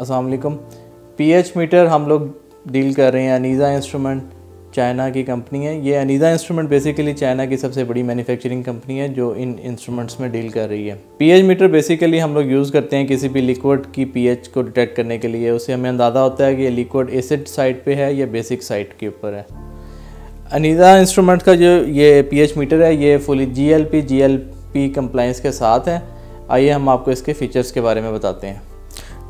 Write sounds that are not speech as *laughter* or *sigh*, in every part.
अस्सलाम वालेकुम। PH meter हम लोग डील कर रहे हैं अनीज़ा इंस्ट्रूमेंट, चाइना की कंपनी है। ये अनीज़ा इंस्ट्रूमेंट बेसिकली चाइना की सबसे बड़ी मैन्युफैक्चरिंग कंपनी है, जो इन इंस्ट्रूमेंट्स में डील कर रही है। पीएच मीटर बेसिकली हम लोग यूज़ करते हैं किसी भी लिक्विड की पीएच को डिटेक्ट करने के लिए। उससे हमें अंदाज़ा होता है कि ये लिक्विड एसिड साइड पे है या बेसिक साइड के ऊपर है। अनीज़ा इंस्ट्रूमेंट का जो ये पीएच मीटर है, ये fully G L P G L P compliance के साथ है। आइए हम आपको इसके फ़ीचर्स के बारे में बताते हैं।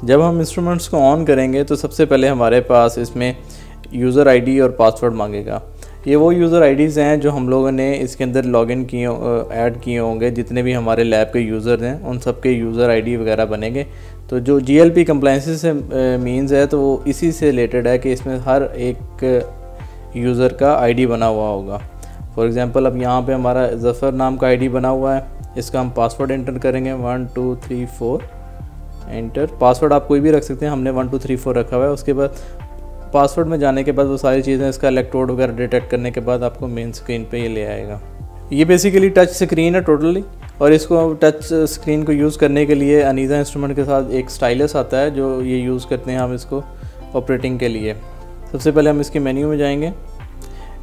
जब हम इंस्ट्रूमेंट्स को ऑन करेंगे तो सबसे पहले हमारे पास इसमें यूज़र आईडी और पासवर्ड मांगेगा। ये वो यूज़र आईडीज़ हैं जो हम लोगों ने इसके अंदर लॉगिन किए ऐड किए होंगे। जितने भी हमारे लैब के यूज़र हैं, उन सब के यूज़र आईडी वगैरह बनेंगे। तो जो जी एल पी कंप्लाइंसेस से मीन्स है तो वो इसी से रिलेटेड है कि इसमें हर एक यूज़र का आईडी बना हुआ होगा। फॉर एग्ज़ाम्पल अब यहाँ पे हमारा ज़फ़र नाम का आईडी बना हुआ है। इसका हम पासवर्ड एंटर करेंगे। One two three four enter password आप कोई भी रख सकते हैं। हमने वन टू थ्री फोर रखा हुआ है। उसके बाद पासवर्ड में जाने के बाद वो सारी चीज़ें इसका इलेक्ट्रोड वगैरह डिटेक्ट करने के बाद आपको मेन स्क्रीन पे ये ले आएगा। ये बेसिकली टच स्क्रीन है टोटली और इसको टच स्क्रीन को यूज़ करने के लिए अनीज़ा इंस्ट्रूमेंट के साथ एक स्टाइलस आता है, जो ये यूज़ करते हैं हम इसको ऑपरेटिंग के लिए। सबसे पहले हम इसके मेन्यू में जाएँगे।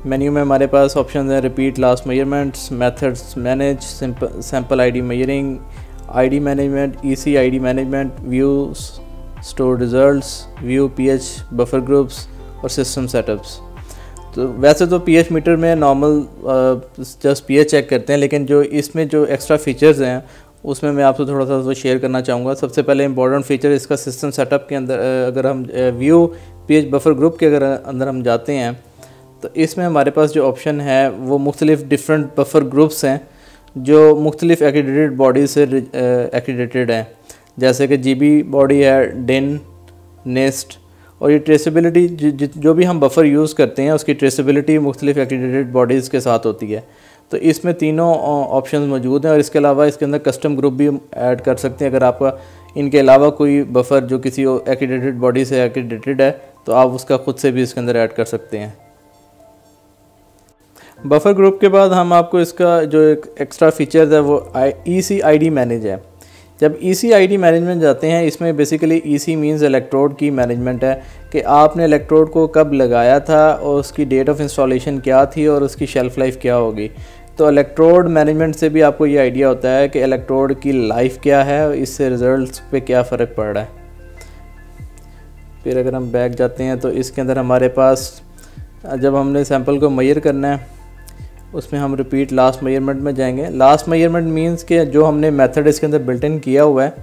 मेन्यू में हमारे पास ऑप्शन हैं repeat last measurements methods manage sample ID measuring ID management EC ID management view store results view pH buffer groups और सिस्टम सेटअप्स तो वैसे तो पीएच मीटर में नॉर्मल जस्ट पीएच चेक करते हैं, लेकिन जो इसमें जो एक्स्ट्रा फीचर्स हैं, उसमें मैं आपसे थोड़ा सा शेयर करना चाहूँगा। सबसे पहले इंपॉर्टेंट फीचर इसका सिस्टम सेटअप के अंदर अगर हम व्यू पीएच बफर ग्रुप के अगर अंदर हम जाते हैं तो इसमें हमारे पास जो ऑप्शन है, वो मुख्तलिफ़ डिफरेंट बफर ग्रुप्स हैं। जो मुख्तलिफ़ एक्रीडेटेड बॉडीज से एक्रीडेटेड हैं। जैसे कि जीबी बॉडी है डेन नेस्ट और ये ट्रेसिबिलिटी जो भी हम बफ़र यूज़ करते हैं, उसकी ट्रेसिबिलिटी मुख्तलिफ़ एक्रीडेटेड बॉडीज़ के साथ होती है। तो इसमें तीनों ऑप्शन मौजूद हैं, और इसके अलावा इसके अंदर कस्टम ग्रुप भी ऐड कर सकते हैं। अगर आपका, इनके अलावा कोई बफ़र जो किसी एक्रीडेटेड बॉडी से एक्रीडेटेड है तो आप उसका ख़ुद से भी इसके अंदर ऐड कर सकते हैं। बफर ग्रुप के बाद हम आपको इसका जो एक एक्स्ट्रा फीचर है वो ई सी आई डी मैनेज है। जब ई सी आई डी मैनेजमेंट जाते हैं, इसमें basically E C means electrode की मैनेजमेंट है कि आपने इलेक्ट्रोड को कब लगाया था और उसकी डेट ऑफ़ इंस्टॉलेशन क्या थी और उसकी शेल्फ़ लाइफ क्या होगी। तो इलेक्ट्रोड मैनेजमेंट से भी आपको ये आइडिया होता है कि इलेक्ट्रोड की लाइफ क्या है और इससे रिज़ल्ट पे क्या फ़र्क पड़ रहा है। फिर अगर हम बैक जाते हैं तो इसके अंदर हमारे पास, जब हमने सैंपल को मैयर करना है उसमें हम रिपीट लास्ट मेज़रमेंट में जाएँगे। लास्ट मेज़रमेंट मींस के जो हमने मेथड इसके अंदर बिल्ट इन किया हुआ है,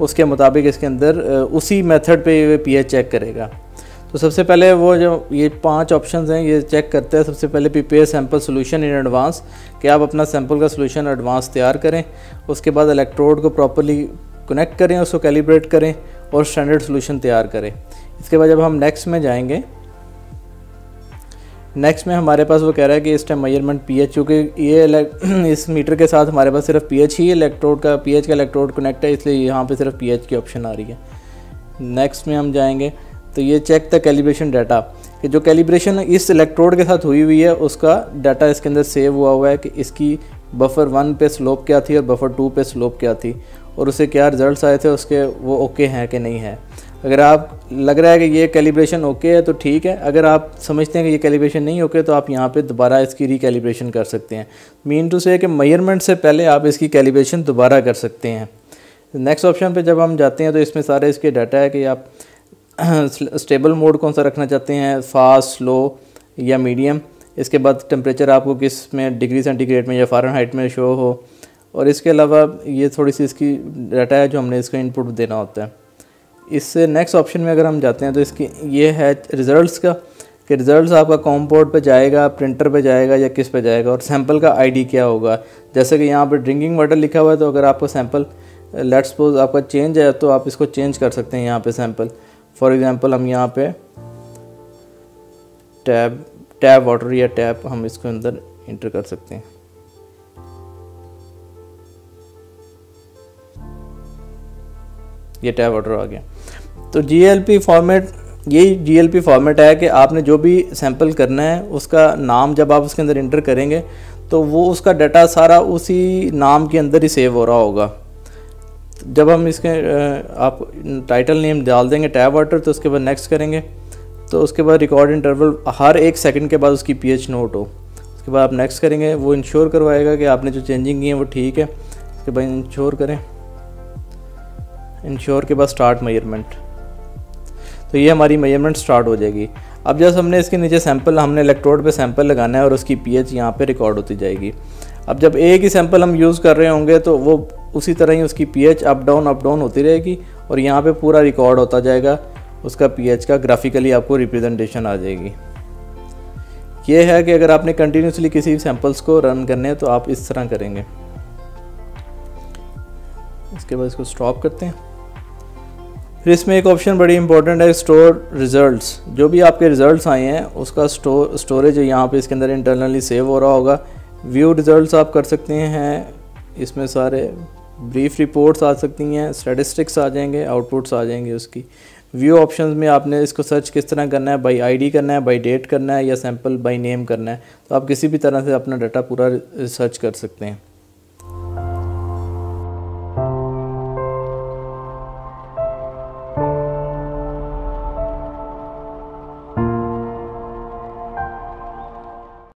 उसके मुताबिक इसके अंदर उसी मेथड पे ये पीएच चेक करेगा। तो सबसे पहले वो जो, ये पाँच ऑप्शंस हैं, ये चेक करते हैं। सबसे पहले prepare sample solution in advance कि आप अपना सैंपल का सोल्यूशन एडवांस तैयार करें। उसके बाद इलेक्ट्रोड को प्रॉपरली कनेक्ट करें, उसको कैलिब्रेट करें और स्टैंडर्ड सोल्यूशन तैयार करें। इसके बाद जब हम नेक्स्ट में जाएँगे नेक्स्ट में हमारे पास वो कह रहा है कि इस टाइम मेज़रमेंट पीएच चूँकि ये *clears throat* इस मीटर के साथ हमारे पास सिर्फ़ पीएच ही इलेक्ट्रोड का पीएच का इलेक्ट्रोड कनेक्ट है, इसलिए यहाँ पे सिर्फ़ पीएच की ऑप्शन आ रही है। नेक्स्ट में हम जाएँगे तो ये चेक द कैलिब्रेशन डाटा कि जो कैलिब्रेशन इस इलेक्ट्रोड के साथ हुई हुई है, उसका डाटा इसके अंदर सेव हुआ हुआ है कि इसकी बफर वन पे स्लोप क्या थी और बफर टू पे स्लोप क्या थी? और उसे क्या रिजल्ट्स आए थे, उसके वो ओके हैं कि नहीं है? अगर आप, लग रहा है कि ये कैलिब्रेशन ओके है तो ठीक है। अगर आप समझते हैं कि ये कैलिब्रेशन नहीं ओके तो आप यहाँ पे दोबारा इसकी रिकैलिब्रेशन कर सकते हैं। मीन टू से कि मेज़रमेंट से पहले आप इसकी कैलिब्रेशन दोबारा कर सकते हैं। नेक्स्ट ऑप्शन पे जब हम जाते हैं तो इसमें सारे इसके डाटा है कि आप *clears throat* स्टेबल मोड कौन सा रखना चाहते हैं? फास्ट स्लो या मीडियम इसके बाद टेम्परेचर आपको किसमें डिग्री सेंटीग्रेड में या फ़ारन हाइट में शो हो। और इसके अलावा ये थोड़ी सी इसकी डाटा है जो हमने इसका इनपुट देना होता है। इससे नेक्स्ट ऑप्शन में अगर हम जाते हैं तो इसकी, ये है रिज़ल्ट्स का, कि रिज़ल्ट्स आपका कॉम्पोर्ट पे जाएगा प्रिंटर पे जाएगा या किस पे जाएगा, और सैंपल का आईडी क्या होगा। जैसे कि यहाँ पर ड्रिंकिंग वाटर लिखा हुआ है तो अगर आपका सैंपल लेट सपोज़ आपका चेंज है तो आप इसको चेंज कर सकते हैं यहाँ पे सैंपल फॉर एग्ज़ाम्पल हम यहाँ पे टैब टैब वाटर या टैप हम इसको अंदर इंटर कर सकते हैं। ये टैब वाटर आ गया। तो जीएलपी फॉर्मेट यही जीएलपी फॉर्मेट है कि आपने जो भी सैंपल करना है, उसका नाम जब आप उसके अंदर इंटर करेंगे तो वो उसका डाटा सारा उसी नाम के अंदर ही सेव हो रहा होगा। जब हम इसके आप टाइटल नेम डाल देंगे टैब वाटर तो उसके बाद नेक्स्ट करेंगे। तो उसके बाद रिकॉर्ड इंटरवल हर एक सेकंड के बाद उसकी पीएच नोट हो। उसके बाद आप नेक्स्ट करेंगे, वो इंश्योर करवाएगा कि आपने जो चेंजिंग की है वो ठीक है। उसके बाद इंश्योर करें। इंश्योर के बाद स्टार्ट मेज़रमेंट तो ये हमारी मेज़रमेंट स्टार्ट हो जाएगी। अब जैसे हमने इसके नीचे सैंपल हमने इलेक्ट्रोड पे सैंपल लगाना है और उसकी पीएच यहाँ पे रिकॉर्ड होती जाएगी। अब जब एक ही सैंपल हम यूज़ कर रहे होंगे तो वो उसी तरह ही उसकी pH up down up down होती रहेगी और यहाँ पे पूरा रिकॉर्ड होता जाएगा। उसका पीएच का ग्राफिकली आपको रिप्रेजेंटेशन आ जाएगी। ये है कि अगर आपने कंटिन्यूसली किसी सैंपल्स को रन करने हैं तो आप इस तरह करेंगे। इसके बाद इसको स्टॉप करते हैं। फिर इसमें एक ऑप्शन बड़ी इंपॉर्टेंट है स्टोर रिजल्ट्स जो भी आपके रिजल्ट्स आए हैं, उसका स्टोर स्टोरेज यहाँ पे इसके अंदर इंटरनली सेव हो रहा होगा। व्यू रिजल्ट्स आप कर सकते हैं। इसमें सारे ब्रीफ रिपोर्ट्स आ सकती हैं स्टेटिस्टिक्स आ जाएँगे आउटपुट्स आ जाएँगे उसकी। व्यू ऑप्शन में आपने इसको सर्च किस तरह करना है बाई आईडी करना है बाई डेट करना है, या सैंपल बाई नेम करना है तो आप किसी भी तरह से अपना डाटा पूरा सर्च कर सकते हैं।